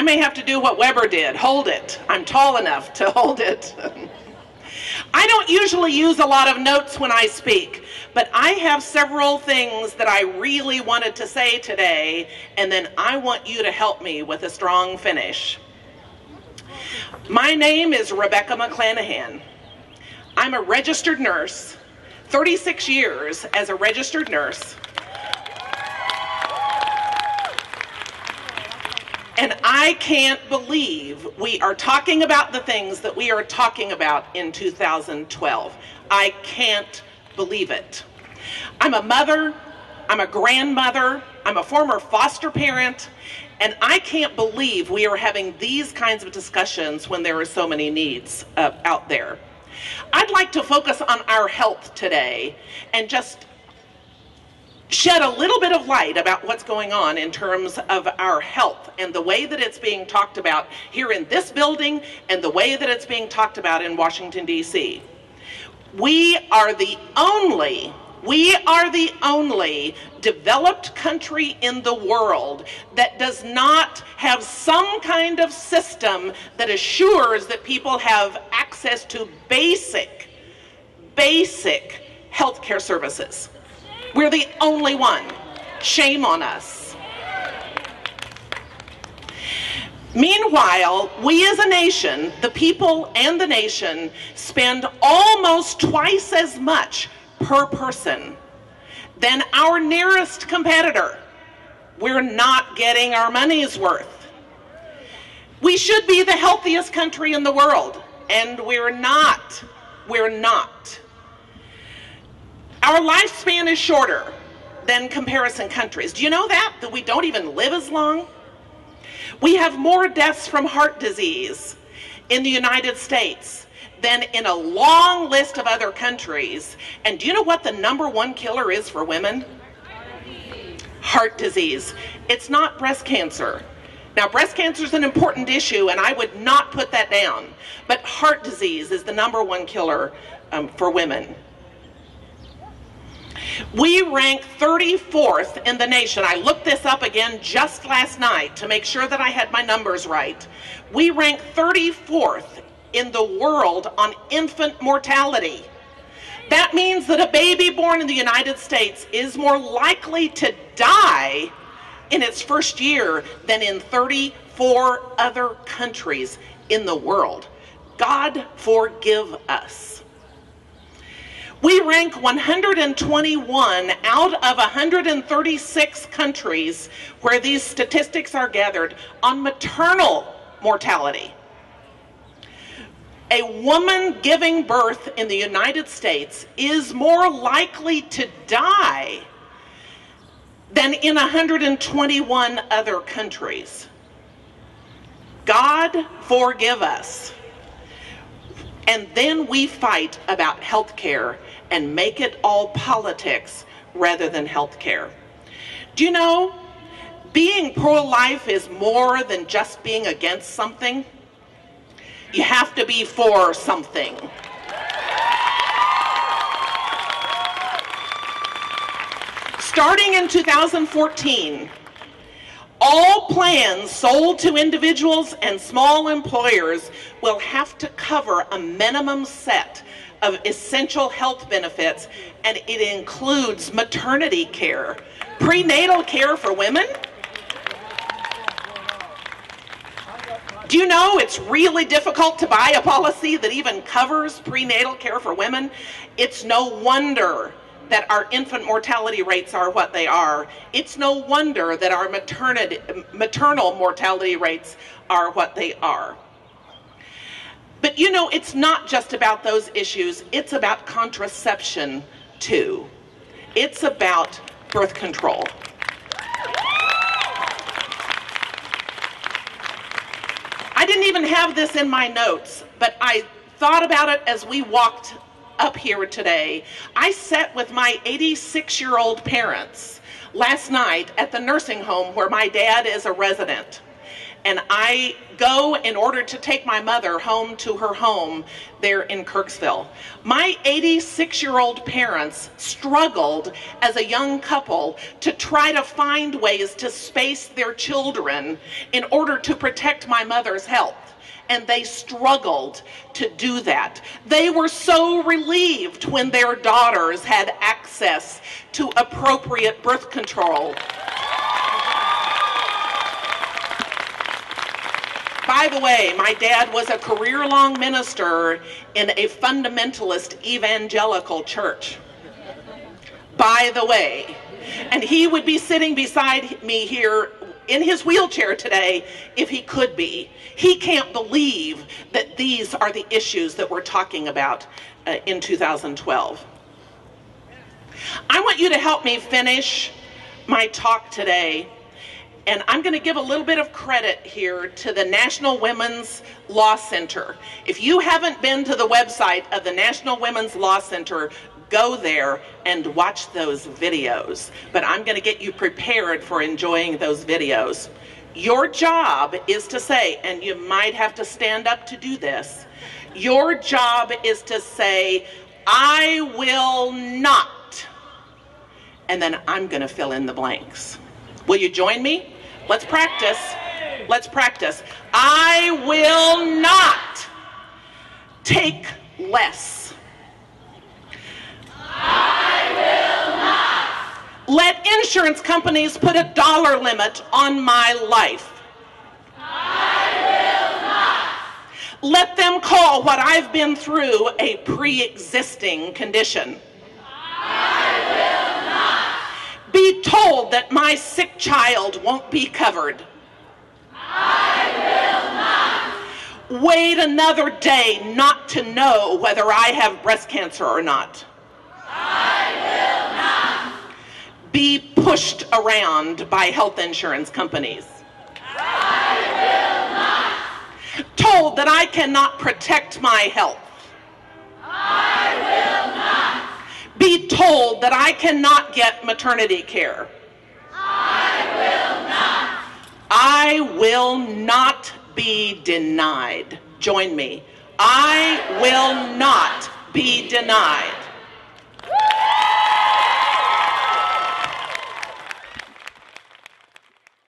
I may have to do what Weber did hold it. I'm tall enough to hold it. I don't usually use a lot of notes when I speak, but I have several things that I really wanted to say today, and then I want you to help me with a strong finish. My name is Rebecca McClanahan. I'm a registered nurse, 36 years as a registered nurse. And I can't believe we are talking about the things that we are talking about in 2012. I can't believe it. I'm a mother, I'm a grandmother, I'm a former foster parent, and I can't believe we are having these kinds of discussions when there are so many needs uh, out there. I'd like to focus on our health today and just shed a little bit of light about what's going on in terms of our health and the way that it's being talked about here in this building and the way that it's being talked about in Washington, D.C. We are the only we are the only developed country in the world that does not have some kind of system that assures that people have access to basic, basic healthcare services. We're the only one. Shame on us. Meanwhile, we as a nation, the people and the nation, spend almost twice as much per person than our nearest competitor. We're not getting our money's worth. We should be the healthiest country in the world, and we're not. We're not. Our lifespan is shorter than comparison countries. Do you know that? That we don't even live as long? We have more deaths from heart disease in the United States than in a long list of other countries. And do you know what the number one killer is for women? Heart disease. It's not breast cancer. Now, breast cancer is an important issue, and I would not put that down. But heart disease is the number one killer um, for women. We rank 34th in the nation. I looked this up again just last night to make sure that I had my numbers right. We rank 34th in the world on infant mortality. That means that a baby born in the United States is more likely to die in its first year than in 34 other countries in the world. God forgive us. We rank 121 out of 136 countries where these statistics are gathered on maternal mortality. A woman giving birth in the United States is more likely to die than in 121 other countries. God forgive us. And then we fight about health care and make it all politics rather than health care. Do you know, being pro life is more than just being against something. You have to be for something. Starting in 2014, all plans sold to individuals and small employers will have to cover a minimum set of essential health benefits, and it includes maternity care, prenatal care for women. Do you know it's really difficult to buy a policy that even covers prenatal care for women? It's no wonder that our infant mortality rates are what they are. It's no wonder that our maternity, maternal mortality rates are what they are. But you know, it's not just about those issues, it's about contraception too. It's about birth control. I didn't even have this in my notes, but I thought about it as we walked up here today. I sat with my 86 year old parents last night at the nursing home where my dad is a resident. And I go in order to take my mother home to her home there in Kirksville. My 86 year old parents struggled as a young couple to try to find ways to space their children in order to protect my mother's health and they struggled to do that. They were so relieved when their daughters had access to appropriate birth control. By the way, my dad was a career long minister in a fundamentalist evangelical church. By the way, and he would be sitting beside me here in his wheelchair today if he could be. He can't believe that these are the issues that we're talking about uh, in 2012. I want you to help me finish my talk today. And I'm going to give a little bit of credit here to the National Women's Law Center. If you haven't been to the website of the National Women's Law Center, go there and watch those videos. But I'm going to get you prepared for enjoying those videos. Your job is to say, and you might have to stand up to do this, your job is to say, I will not. And then I'm going to fill in the blanks. Will you join me? Let's practice. Let's practice. I will not take less. I will not. Let insurance companies put a dollar limit on my life. I will not. Let them call what I've been through a pre existing condition. Be told that my sick child won't be covered. I will not. Wait another day not to know whether I have breast cancer or not. I will not. Be pushed around by health insurance companies. I will not. Told that I cannot protect my health. Told that I cannot get maternity care. I will not I will not be denied. Join me. I will not be denied.